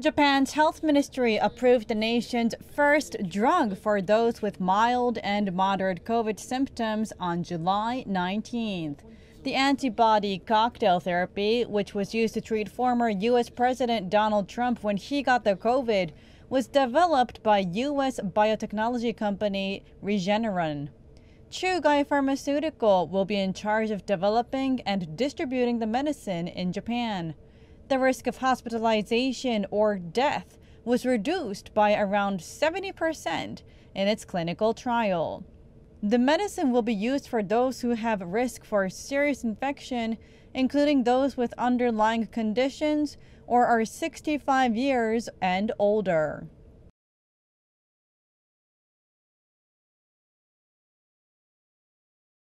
Japan's health ministry approved the nation's first drug for those with mild and moderate COVID symptoms on July 19th. The antibody cocktail therapy, which was used to treat former U.S. President Donald Trump when he got the COVID, was developed by U.S. biotechnology company Regeneron. Chugai Pharmaceutical will be in charge of developing and distributing the medicine in Japan. The risk of hospitalization or death was reduced by around 70% in its clinical trial. The medicine will be used for those who have risk for serious infection, including those with underlying conditions or are 65 years and older.